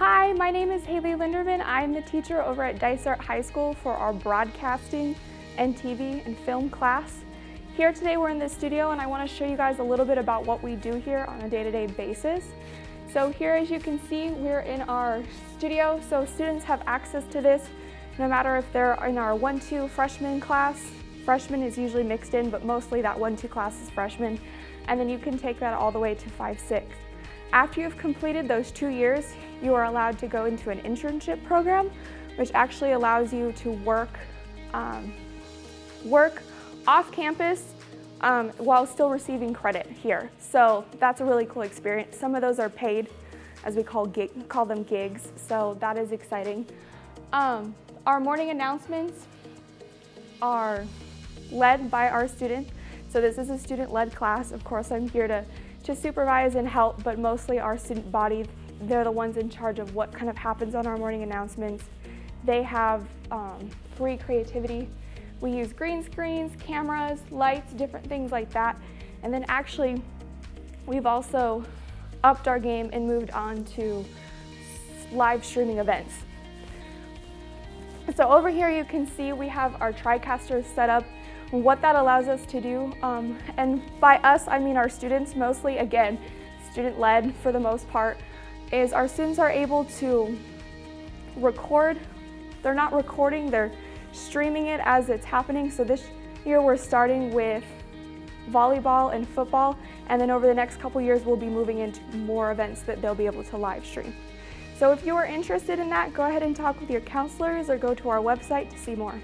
Hi, my name is Haley Linderman. I'm the teacher over at Dysart High School for our broadcasting and TV and film class. Here today we're in the studio and I want to show you guys a little bit about what we do here on a day-to-day -day basis. So here as you can see we're in our studio so students have access to this no matter if they're in our 1-2 freshman class. Freshman is usually mixed in but mostly that 1-2 class is freshman and then you can take that all the way to 5-6. After you've completed those two years, you are allowed to go into an internship program, which actually allows you to work, um, work off campus um, while still receiving credit here. So that's a really cool experience. Some of those are paid, as we call, gig, call them gigs, so that is exciting. Um, our morning announcements are led by our students. So this is a student-led class. Of course, I'm here to, to supervise and help, but mostly our student body, they're the ones in charge of what kind of happens on our morning announcements. They have um, free creativity we use green screens, cameras, lights, different things like that. And then actually, we've also upped our game and moved on to live streaming events. So over here you can see we have our TriCaster set up, what that allows us to do. Um, and by us, I mean our students mostly, again, student-led for the most part, is our students are able to record. They're not recording, they're streaming it as it's happening. So this year we're starting with volleyball and football, and then over the next couple years we'll be moving into more events that they'll be able to live stream. So if you are interested in that, go ahead and talk with your counselors or go to our website to see more.